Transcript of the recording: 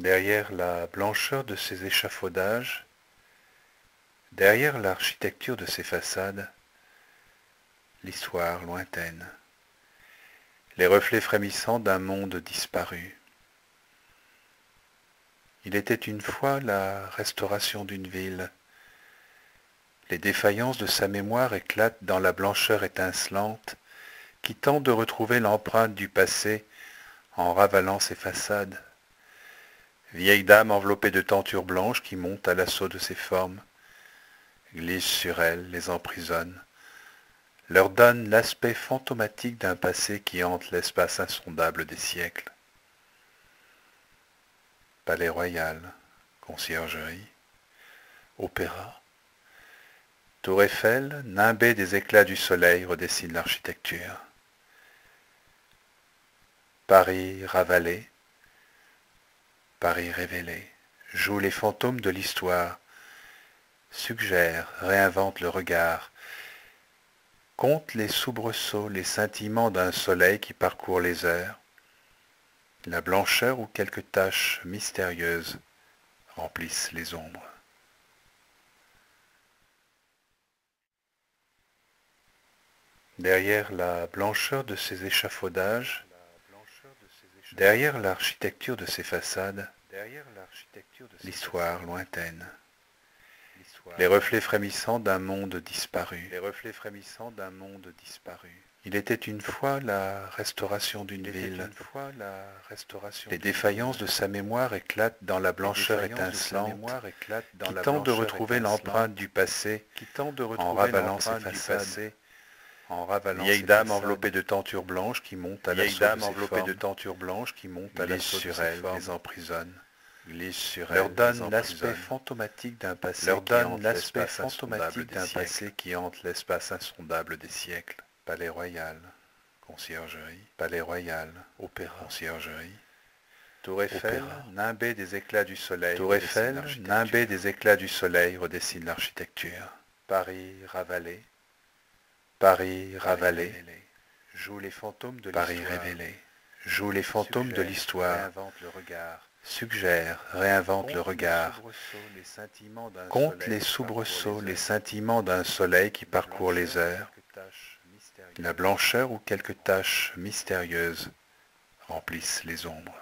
Derrière la blancheur de ses échafaudages, derrière l'architecture de ses façades, l'histoire lointaine, les reflets frémissants d'un monde disparu. Il était une fois la restauration d'une ville. Les défaillances de sa mémoire éclatent dans la blancheur étincelante qui tente de retrouver l'empreinte du passé en ravalant ses façades. Vieille dame enveloppée de tentures blanches qui monte à l'assaut de ses formes, glisse sur elles, les emprisonne, leur donne l'aspect fantomatique d'un passé qui hante l'espace insondable des siècles. Palais royal, conciergerie, opéra, tour Eiffel, nimbé des éclats du soleil, redessine l'architecture. Paris ravalé, Paris révélé, joue les fantômes de l'histoire, suggère, réinvente le regard, compte les soubresauts, les scintillements d'un soleil qui parcourt les heures, la blancheur ou quelques taches mystérieuses remplissent les ombres. Derrière la blancheur de ses échafaudages, derrière l'architecture de ses façades, l'histoire lointaine, les reflets frémissants d'un monde disparu. Les reflets frémissants d'un monde disparu. Il était une fois la restauration d'une ville. Une fois la restauration Les défaillances de sa mémoire éclatent dans la blancheur étincelante qui tente de retrouver l'empreinte du passé qui tente de en ravalant ses façades. En ravalant Vieille dame enveloppée de tentures blanches qui monte à Vieille dame enveloppée formes, de tentures blanches qui monte à glisse l'assaut sur formes, les emprisonne, glisse sur leur donne l'aspect fantomatique d'un passé leur donne l'aspect fantomatique d'un passé qui hante l'espace insondable des siècles. Palais royal, conciergerie, palais royal, opéra, conciergerie, Tour Eiffel, nimbé des éclats du soleil, Tour Eiffel, nimbé des éclats du soleil, redessine l'architecture. Paris ravalé, Paris ravalé, joue les fantômes de Paris l'histoire, révélé, joue les fantômes de l'histoire, réinvente le regard, suggère, réinvente compte le regard, compte les soubresauts, les scintillements d'un soleil qui parcourt les mystérieuses. la blancheur ou quelques taches mystérieuses remplissent les ombres.